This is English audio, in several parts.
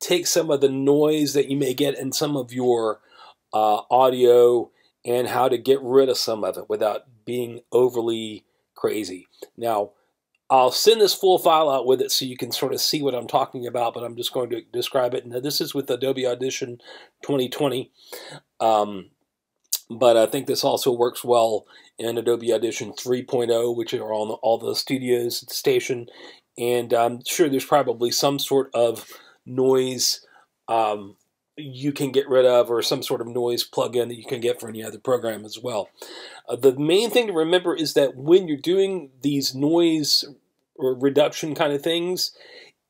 take some of the noise that you may get in some of your uh, audio and how to get rid of some of it without being overly crazy. Now, I'll send this full file out with it so you can sort of see what I'm talking about, but I'm just going to describe it. Now, this is with Adobe Audition 2020, um, but I think this also works well in Adobe Audition 3.0, which are on all the studios at the station, and I'm sure there's probably some sort of noise um, you can get rid of or some sort of noise plugin that you can get for any other program as well. Uh, the main thing to remember is that when you're doing these noise or reduction kind of things,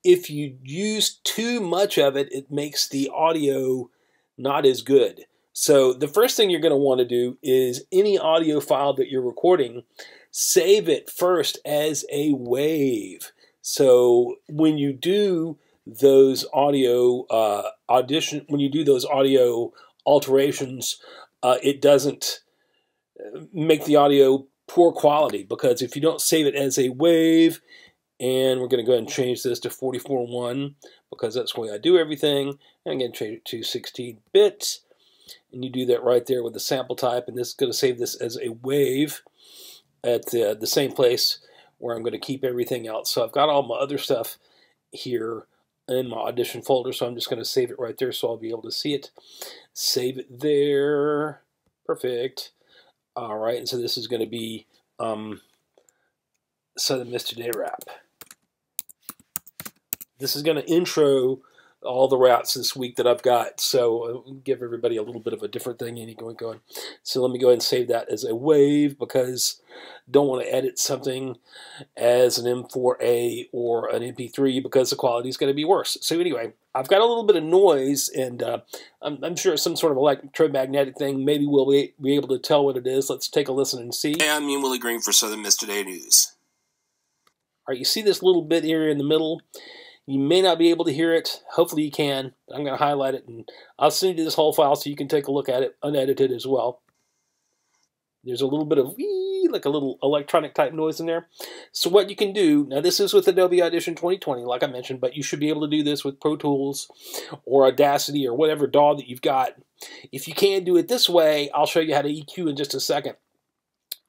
if you use too much of it, it makes the audio not as good. So the first thing you're going to want to do is any audio file that you're recording, save it first as a wave. So when you do those audio uh, audition, when you do those audio alterations, uh, it doesn't uh, make the audio poor quality because if you don't save it as a wave, and we're going to go ahead and change this to 44.1 because that's the way I do everything. And again, change it to 16 bits. And you do that right there with the sample type. And this is going to save this as a wave at the, the same place where I'm going to keep everything else. So I've got all my other stuff here in my audition folder. So I'm just going to save it right there so I'll be able to see it. Save it there. Perfect. All right. And so this is going to be um, Southern Miss Today wrap. This is going to intro all the routes this week that I've got. So uh, give everybody a little bit of a different thing and going going. So let me go ahead and save that as a wave because don't want to edit something as an M4A or an MP3 because the quality is going to be worse. So anyway, I've got a little bit of noise and uh, I'm, I'm, sure some sort of electromagnetic thing. Maybe we'll be, be able to tell what it is. Let's take a listen and see. Hey, I'm Ian Willie Green for Southern Miss Today News. All right, you see this little bit here in the middle? You may not be able to hear it. Hopefully you can. I'm going to highlight it, and I'll send you this whole file so you can take a look at it unedited as well. There's a little bit of wee, like a little electronic type noise in there. So what you can do, now this is with Adobe Audition 2020, like I mentioned, but you should be able to do this with Pro Tools or Audacity or whatever DAW that you've got. If you can't do it this way, I'll show you how to EQ in just a second.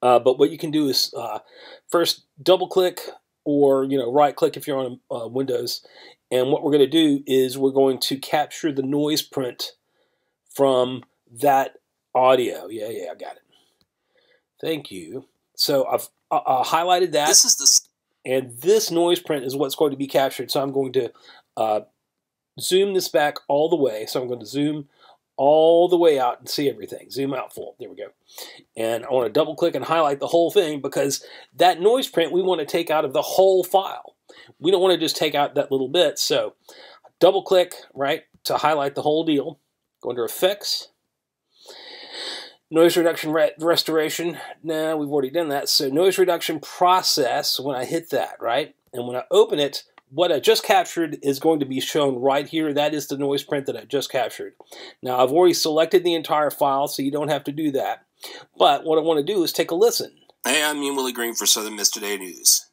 Uh, but what you can do is uh, first double click or you know right click if you're on uh, Windows. And what we're going to do is we're going to capture the noise print from that audio. Yeah, yeah, I got it. Thank you. So I've uh, highlighted that. This is the and this noise print is what's going to be captured. So I'm going to uh, zoom this back all the way. So I'm going to zoom all the way out and see everything. Zoom out full. There we go. And I want to double click and highlight the whole thing because that noise print we want to take out of the whole file. We don't want to just take out that little bit. So double click, right, to highlight the whole deal. Go under Effects. Noise reduction re restoration. Now we've already done that. So noise reduction process, when I hit that, right? And when I open it, what I just captured is going to be shown right here. That is the noise print that I just captured. Now, I've already selected the entire file, so you don't have to do that. But what I want to do is take a listen. Hey, I'm Ian Willie Green for Southern Miss Today News.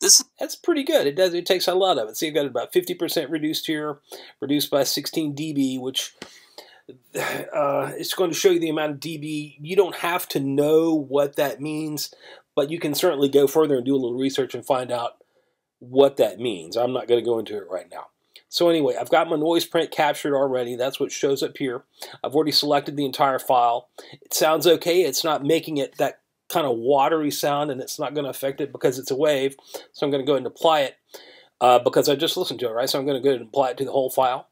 This That's pretty good. It does. It takes a lot of it. See, I've got about 50% reduced here, reduced by 16 dB, which uh, it's going to show you the amount of dB. You don't have to know what that means, but you can certainly go further and do a little research and find out what that means. I'm not going to go into it right now. So anyway, I've got my noise print captured already. That's what shows up here. I've already selected the entire file. It sounds okay. It's not making it that kind of watery sound and it's not going to affect it because it's a wave. So I'm going to go ahead and apply it uh, because I just listened to it, right? So I'm going to go ahead and apply it to the whole file.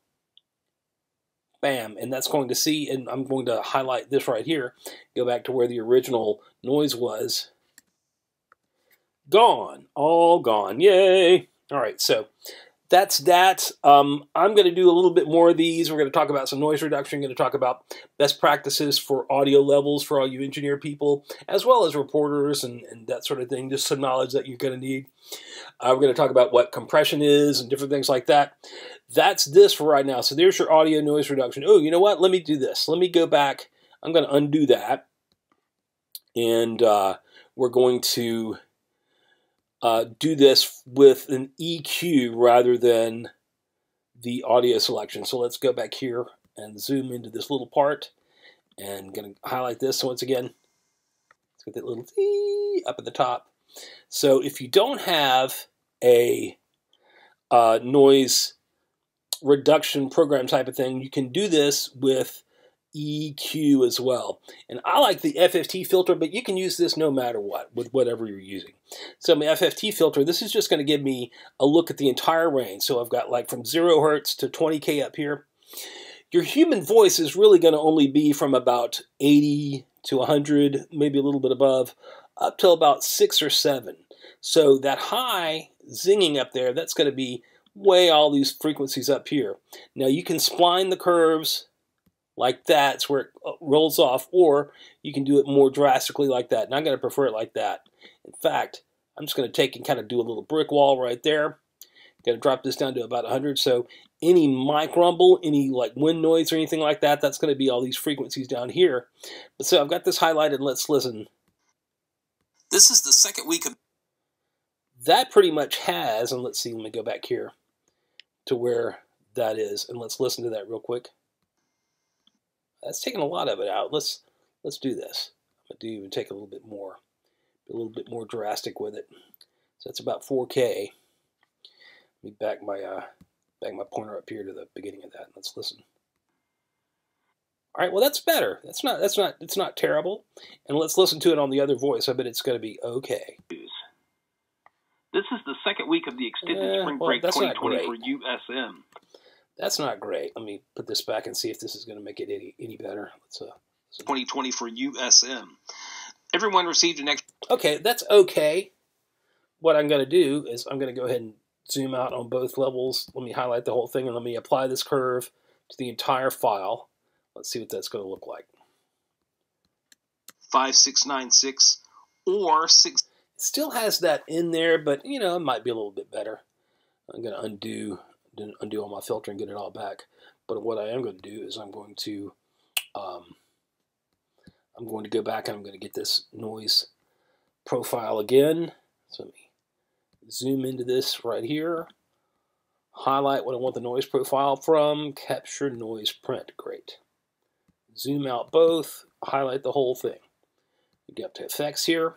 Bam, and that's going to see, and I'm going to highlight this right here, go back to where the original noise was, gone, all gone, yay. All right, so that's that. Um, I'm going to do a little bit more of these. We're going to talk about some noise reduction. We're going to talk about best practices for audio levels for all you engineer people, as well as reporters and, and that sort of thing, just some knowledge that you're going to need. Uh, we're going to talk about what compression is and different things like that. That's this for right now. So there's your audio noise reduction. Oh, you know what? Let me do this. Let me go back. I'm going to undo that. And uh, we're going to uh, do this with an EQ rather than the audio selection. So let's go back here and zoom into this little part and going to highlight this once again. Let's get that little T up at the top. So if you don't have a uh, noise reduction program type of thing, you can do this with EQ as well. And I like the FFT filter, but you can use this no matter what, with whatever you're using. So my FFT filter, this is just going to give me a look at the entire range. So I've got like from 0 hertz to 20k up here. Your human voice is really going to only be from about 80 to 100, maybe a little bit above, up to about 6 or 7. So that high zinging up there, that's going to be way all these frequencies up here. Now you can spline the curves like that, it's where it uh, rolls off, or you can do it more drastically like that. And I'm going to prefer it like that. In fact, I'm just going to take and kind of do a little brick wall right there. Going to drop this down to about 100. So any mic rumble, any like wind noise or anything like that, that's going to be all these frequencies down here. But so I've got this highlighted. Let's listen. This is the second week of. That pretty much has, and let's see, let me go back here to where that is, and let's listen to that real quick. That's taking a lot of it out. Let's let's do this. I'm gonna do even take a little bit more, be a little bit more drastic with it. So that's about 4K. Let me back my uh, back my pointer up here to the beginning of that. Let's listen. All right, well that's better. That's not that's not it's not terrible. And let's listen to it on the other voice. I bet it's going to be okay. This is the second week of the extended Eh, spring break not 2020 for. USM. That's not great. Let me put this back and see if this is going to make it any any better. Let's uh, 2020 for USM. Everyone received an extra Okay, that's okay. What I'm going to do is I'm going to go ahead and zoom out on both levels. Let me highlight the whole thing and let me apply this curve to the entire file. Let's see what that's going to look like. 5696 or 6 It still has that in there, but you know, it might be a little bit better. I'm going to undo undo all my filter and get it all back. But what I am going to do is I'm going to um, I'm going to go back and I'm going to get this noise profile again. So let me zoom into this right here. Highlight what I want the noise profile from. Capture noise print. Great. Zoom out both. Highlight the whole thing. You get up to effects here.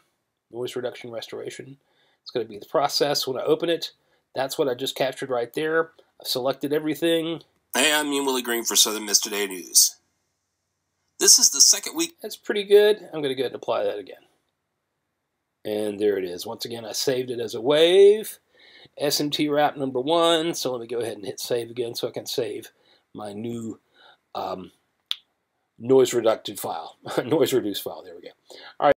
Noise reduction restoration. It's going to be the process. When I open it, that's what I just captured right there. I've selected everything. Hey, I'm Ian Willie Green for Southern Miss Today News. This is the second week That's pretty good. I'm going to go ahead and apply that again. And there it is. Once again, I saved it as a wave. SMT wrap number one. So let me go ahead and hit save again so I can save my new um, noise reduced file. noise reduced file. There we go.